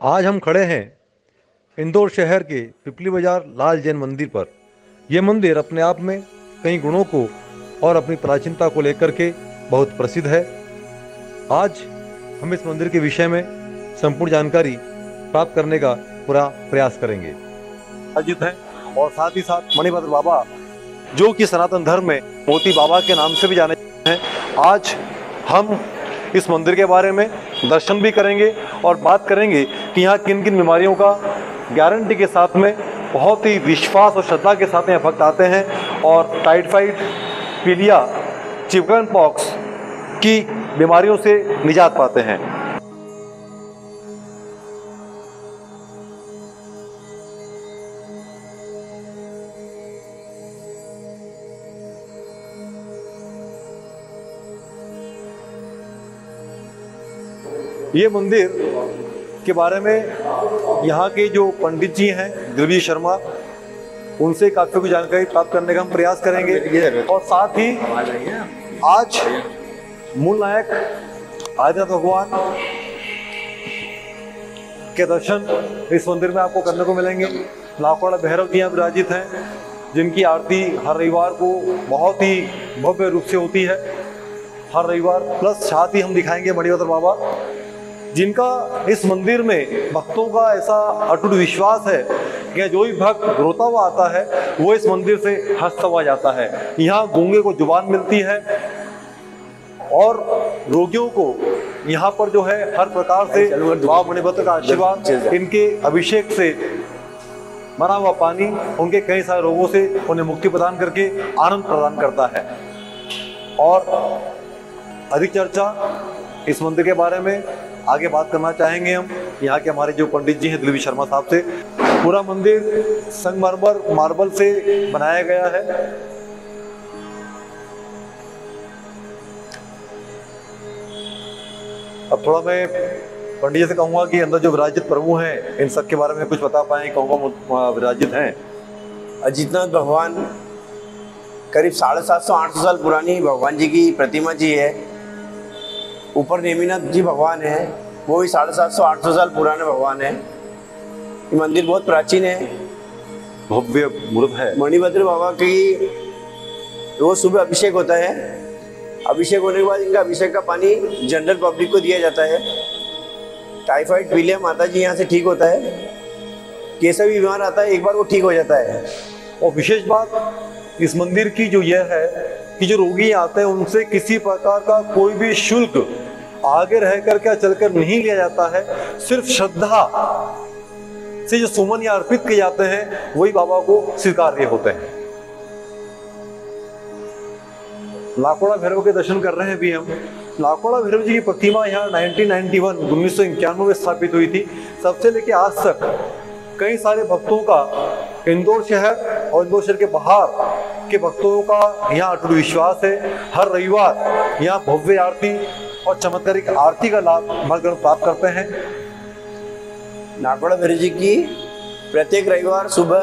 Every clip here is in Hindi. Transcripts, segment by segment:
आज हम खड़े हैं इंदौर शहर के पिपली बाज़ार लाल जैन मंदिर पर। यह मंदिर अपने आप में कई गुणों को और अपनी प्राचीनता को लेकर के बहुत प्रसिद्ध है। आज हम इस मंदिर के विषय में संपूर्ण जानकारी प्राप्त करने का पूरा प्रयास करेंगे। अजित है और साथ ही साथ मणिभद्र बाबा, जो कि सनातन धर्म में मोती बाबा के नाम से भी जाने हैं, आज हम इस मंदिर के बारे में दर्शन भी करेंगे और बात करेंगे कि यहाँ किन किन बीमारियों का गारंटी के साथ में बहुत ही विश्वास और श्रद्धा के साथ यहाँ भक्त आते हैं और टाइफाइड पीलिया, चिकन पॉक्स की बीमारियों से निजात पाते हैं। ये मंदिर के बारे में यहाँ के जो पंडित जी हैं दिलवीर शर्मा उनसे काफ़ी कुछ जानकारी प्राप्त करने का हम प्रयास करेंगे। और साथ ही आज मूल नायक आदिनाथ भगवान के दर्शन इस मंदिर में आपको करने को मिलेंगे। लाखोड़ा भैरव जी यहाँ विराजित हैं जिनकी आरती हर रविवार को बहुत ही भव्य रूप से होती है। हर रविवार प्लस साथ ही हम दिखाएँगे मणिभद्र बाबा। जिनका इस मंदिर में भक्तों का ऐसा अटूट विश्वास है कि जो भी भक्त रोता हुआ आता है वो इस मंदिर से हंसता हुआ जाता है। यहाँ गूँगे को ज़ुबान मिलती है और रोगियों को यहाँ पर जो है हर प्रकार से बाबा मणिभद्र का आशीर्वाद इनके अभिषेक से मरा हुआ पानी उनके कई सारे रोगों से उन्हें मुक्ति प्रदान करके आनंद प्रदान करता है। और अधिक चर्चा इस मंदिर के बारे में आगे बात करना चाहेंगे हम। यहाँ के हमारे जो पंडित जी हैं दिलवी शर्मा साहब से। पूरा मंदिर संगमरमर मार्बल से बनाया गया है। अब थोड़ा मैं पंडित से कहूँगा कि अंदर जो विराजित प्रभु हैं, इन सब के बारे में कुछ बता पाए कहूँगा विराजित हैं। अजितनाथ भगवान करीब साढ़े सात सौ, आठ सौ साल पुरानी भगवान जी की प्रतिमा जी है ऊपर नेमीनाथ जी भगवान है। वो भी साढ़े सात सौ आठ सौ साल पुराने भगवान है। ये मंदिर बहुत प्राचीन है। भव्य मूर्त है। मणिभद्र बाबा की रोज सुबह अभिषेक होता है। अभिषेक होने के बाद इनका अभिषेक का पानी जनरल पब्लिक को दिया जाता है। टाइफाइड पीलिया माता जी यहाँ से ठीक होता है। कैसा भी बीमार आता है एक बार वो ठीक हो जाता है। और विशेष बात इस मंदिर की जो यह है कि जो रोगी आते हैं, उनसे किसी प्रकार का कोई भी शुल्क आगे रह कर क्या चलकर नहीं लिया जाता है? सिर्फ़ श्रद्धा से जो सुमन या अर्पित किए जाते हैं, वही बाबा को स्वीकार्य होते हैं। लाखोड़ा भैरव के दर्शन कर रहे हैं भी हम। लाखोड़ा भैरव जी की प्रतिमा यहाँ 1991 उन्नीस सौ इक्यानवे में स्थापित हुई थी। सबसे लेके आज तक कई सारे भक्तों का इंदौर शहर और इंदौर शहर के बाहर के भक्तों का यहाँ अटूट विश्वास है। हर रविवार यहाँ भव्य आरती और चमत्कारिक आरती का लाभ भक्तगण प्राप्त करते हैं। नागौड़ा भैरव जी की प्रत्येक रविवार सुबह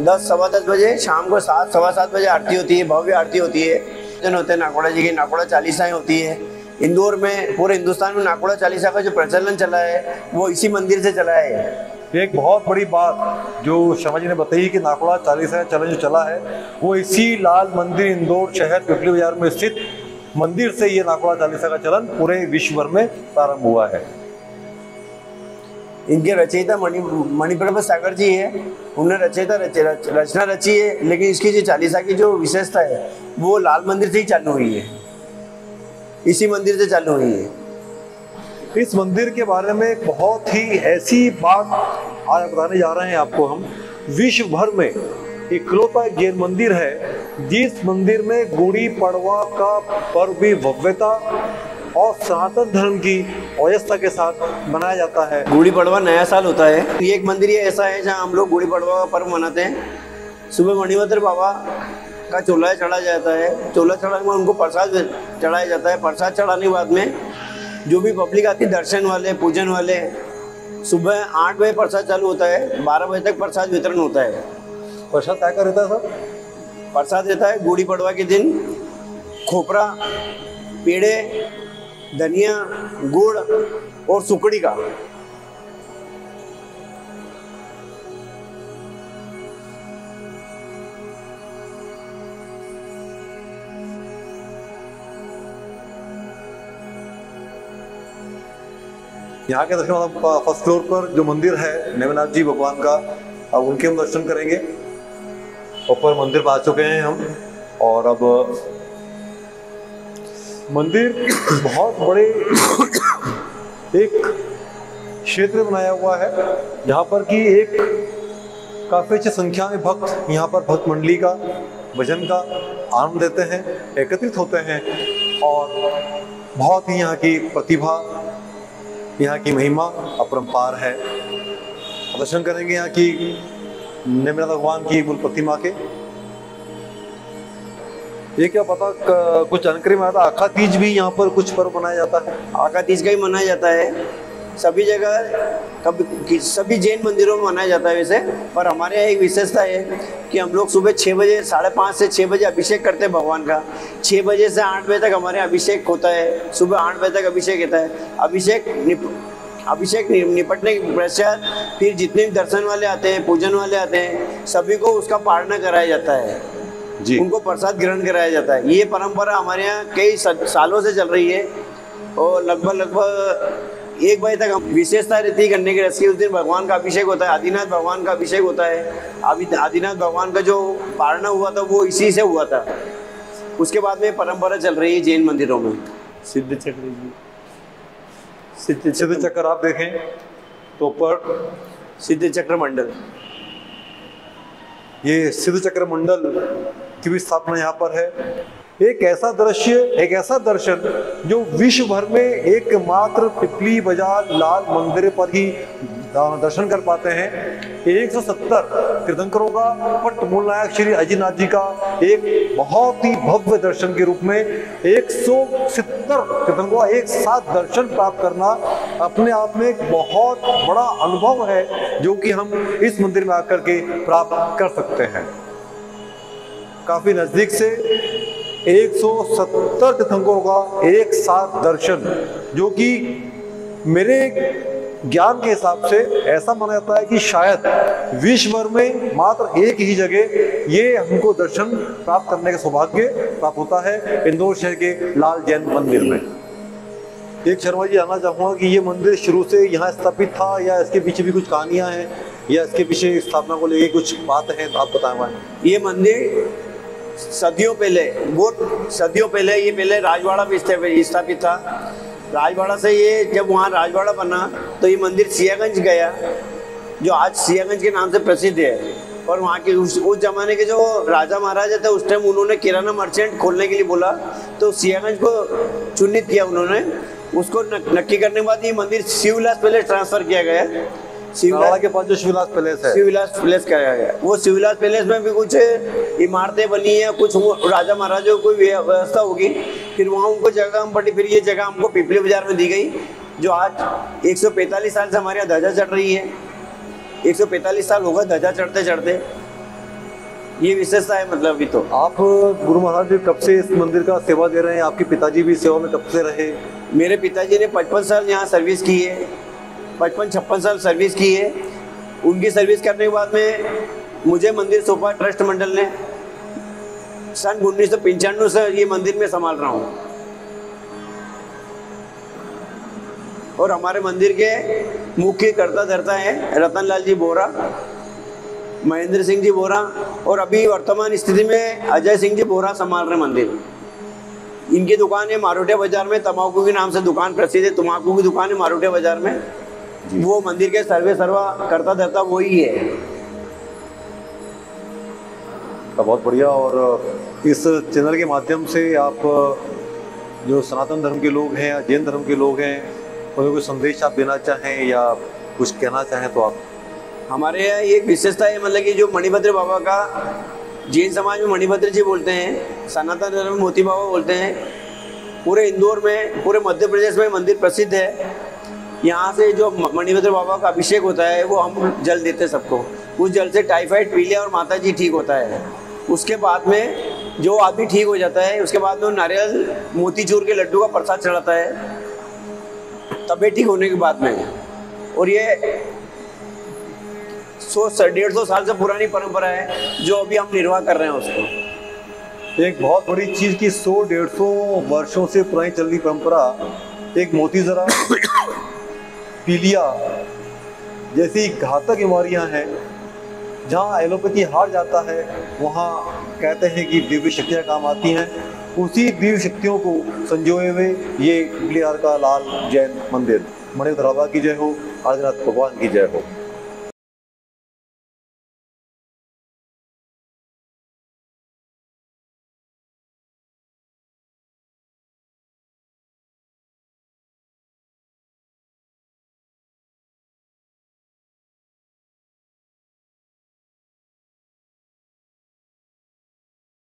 दस, सवा दस बजे, शाम को सात, सवा सात बजे आरती होती है, भव्य आरती होती है। भजन होते हैं, नागौड़ा जी की नागौड़ा चालीसाएँ होती है। इंदौर में, पूरे हिंदुस्तान में नागौड़ा चालीसा का जो प्रचलन चला है, वो इसी मंदिर से चला है। एक बहुत बड़ी बात जो शर्मा जी ने बताई कि नाकोड़ा चालीसा चलन जो चला है। वो इसी लाल मंदिर इंदौर शहर पिपली बाज़ार में स्थित मंदिर से ये नाकोड़ा चालीसा का चलन पूरे विश्व भर में प्रारंभ हुआ है। इनके रचयिता मणि मणिप्रभ सागर जी है। उन्होंने रचयिता रच, रच, रचना रची है लेकिन इसकी जो चालीसा की जो विशेषता है वो लाल मंदिर से ही चालू हुई है। इसी मंदिर से चालू हुई है। इस मंदिर के बारे में एक बहुत ही ऐसी बात आज बताने जा रहे हैं आपको हम। विश्व भर में इकलौता जैन मंदिर है, जिस मंदिर में गुड़ी पड़वा का पर्व भी भव्यता और सनातन धर्म की व्यवस्था के साथ मनाया जाता है। गुड़ी पड़वा नया साल होता है। ये एक मंदिर ये ऐसा है जहाँ हम लोग गुड़ी पड़वा का पर्व मनाते हैं। सुबह मणिभद्र बाबा का चोला चढ़ा जाता है। चोला चढ़ाने बाद उनको प्रसाद चढ़ाया जाता है। प्रसाद चढ़ाने के बाद में जो भी पब्लिक आती है दर्शन वाले पूजन वाले सुबह आठ बजे प्रसाद चालू होता है बारह बजे तक प्रसाद वितरण होता है। प्रसाद क्या करता रहता है सर? प्रसाद रहता है गुड़ी पड़वा के दिन खोपरा पेड़े धनिया गुड़ और सुकड़ी का। यहाँ के दर्शन मतलब फ़र्स्ट फ्लोर पर जो मंदिर है नेमनाथ जी भगवान का, अब उनके हम दर्शन करेंगे। ऊपर मंदिर आ चुके हैं हम, और अब मंदिर बहुत बड़े एक क्षेत्र बनाया हुआ है, जहाँ पर कि एक काफ़ी अच्छी संख्या में भक्त यहाँ पर भक्त मंडली का, भजन का आनंद लेते हैं, एकत्रित होते हैं, और बहुत ही यहाँ की प्रतिभा यहाँ की महिमा अपरंपार है। दर्शन करेंगे यहाँ की निम्न भगवान की मूल प्रतिमा के। ये क्या पता कुछ जानकारी में आता आखा तीज भी यहाँ पर कुछ पर्व मनाया जाता है। आखा तीज का ही मनाया जाता है। सभी जगह कभी सभी जैन मंदिरों में मनाया जाता है वैसे पर हमारे यहाँ एक विशेषता है कि हम लोग सुबह छः बजे साढ़े पाँच से छः बजे अभिषेक करते हैं भगवान का। छः बजे से आठ बजे तक हमारे यहाँ अभिषेक होता है सुबह आठ बजे तक अभिषेक होता है। अभिषेक निप अभिषेक निपटने के पश्चात फिर जितने भी दर्शन वाले आते हैं पूजन वाले आते हैं सभी को उसका पालना कराया जाता है। जी। उनको प्रसाद ग्रहण कराया जाता है। ये परंपरा हमारे यहाँ कई सालों से चल रही है और लगभग लगभग एक बजे तक विशेषता रहती है करने के रस की उस दिन भगवान का अभिषेक होता है, आदिनाथ भगवान का अभिषेक होता है। अभी आदिनाथ भगवान का जो पारणा हुआ था, वो इसी से हुआ था। उसके बाद में परंपरा चल रही है जैन मंदिरों में। सिद्ध चक्र जी। सिद्ध सिद्ध चक्कर आप देखें तो ऊपर सिद्ध चक्र मंडल। ये सिद्ध चक्र मंडल की भी स्थापना यहाँ पर है। एक ऐसा दृश्य, एक ऐसा दर्शन जो विश्व भर में एकमात्र पिपली बाज़ार लाल मंदिर पर ही दर्शन कर पाते हैं। 170 तीर्थंकरों का पट मूल नायक श्री अजीनाथ जी का एक बहुत ही भव्य दर्शन के रूप में 170 तीर्थंकरों का एक साथ दर्शन प्राप्त करना अपने आप में एक बहुत बड़ा अनुभव है, जो कि हम इस मंदिर में आकर के प्राप्त कर सकते हैं। काफ़ी नज़दीक से 170 तीर्थंकरों का एक साथ दर्शन, जो कि मेरे ज्ञान के हिसाब से ऐसा माना जाता है कि शायद विश्व भर में मात्र एक ही जगह ये हमको दर्शन प्राप्त करने का सौभाग्य प्राप्त होता है इंदौर शहर के लाल जैन मंदिर में। एक शर्मा जी जानना चाहूँगा कि ये मंदिर शुरू से यहाँ स्थापित था या इसके पीछे भी कुछ कहानियाँ हैं या इसके पीछे स्थापना को लेके कुछ बात है तो आप बताएँ। ये मंदिर सदियों पहले बहुत सदियों पहले, ये पहले राजवाड़ा में स्थापित था। राजवाड़ा से ये जब वहाँ राजवाड़ा बना तो ये मंदिर सियागंज गया, जो आज सियागंज के नाम से प्रसिद्ध है। और वहाँ के उस उस जमाने के जो राजा महाराजा थे, उस टाइम उन्होंने किराना मर्चेंट खोलने के लिए बोला तो सियागंज को चुनित किया उन्होंने। उसको नक्की करने के बाद ये मंदिर शिवविलास पहले ट्रांसफ़र किया गया। के पास जो शिवलास पैलेस है। शिवविलास पैलेस कराया गया वो शिवविलास पैलेस में भी कुछ इमारतें बनी है कुछ राजा महाराजों को कोई व्यवस्था होगी। फिर वहाँ उनको जगह हम पड़ी फिर ये जगह हमको पिपली बाज़ार में दी गई जो आज 145 साल से हमारे यहाँ ध्वजा चढ़ रही है। 145 साल होगा ध्वजा चढ़ते चढ़ते। ये विशेषता है मतलब अभी तो। आप गुरु महाराज जी कब से इस मंदिर का सेवा दे रहे हैं? आपके पिताजी भी सेवा में कब से रहे? मेरे पिताजी ने पचपन साल यहाँ सर्विस की है। पचपन छप्पन साल सर्विस की है। उनकी सर्विस करने के बाद में मुझे मंदिर सोपा ट्रस्ट मंडल ने सन उन्नीस सौ पंचानवे से ये मंदिर में संभाल रहा हूँ। और हमारे मंदिर के मुख्य कर्ता धर्ता है रतन लाल जी बोरा, महेंद्र सिंह जी बोरा और अभी वर्तमान स्थिति में अजय सिंह जी बोरा संभाल रहे मंदिर। इनकी दुकान है मारोटिया बाज़ार में तम्बाकू के नाम से दुकान प्रसिद्ध है तम्बाकू की दुकान है मारोटिया बाज़ार में। वो मंदिर के सर्वे सर्वा करता धरता वही है। तो बहुत बढ़िया और इस चैनल के माध्यम से आप जो सनातन धर्म के लोग हैं या जैन धर्म के लोग हैं उन्हें कोई संदेश आप देना चाहें या कुछ कहना चाहें तो आप? हमारे यहाँ एक विशेषता है मतलब कि जो मणिभद्र बाबा का जैन समाज में मणिभद्र जी बोलते हैं सनातन धर्म में मोती बाबा बोलते हैं पूरे इंदौर में पूरे मध्य प्रदेश में मंदिर प्रसिद्ध है। यहाँ से जो मणिभद्र बाबा का अभिषेक होता है, वो हम जल देते हैं सबको। उस जल से टाइफाइड पीलिया और माता जी ठीक होता है। उसके बाद में जो आदमी ठीक हो जाता है, उसके बाद में नारियल, मोतीचूर के लड्डू का प्रसाद चढ़ाता है। तबीयत ठीक होने के बाद में। और ये सौ डेढ़ सौ साल से पुरानी परंपरा है, जो अभी हम निर्वाह कर रहे हैं उसको। एक बहुत बड़ी चीज़ की सौ, डेढ़ सौ वर्षों से पुरानी चल रही परंपरा, एक मोती जरा पीलिया जैसी घातक बीमारियाँ हैं, जहाँ एलोपैथी हार जाता है, वहाँ कहते हैं कि दिव्य शक्तियाँ काम आती हैं। उसी दिव्य शक्तियों को संजोए हुए ये बिहार का लाल जैन मंदिर। मणिक धरावा की जय हो आदिनाथ भगवान की जय हो।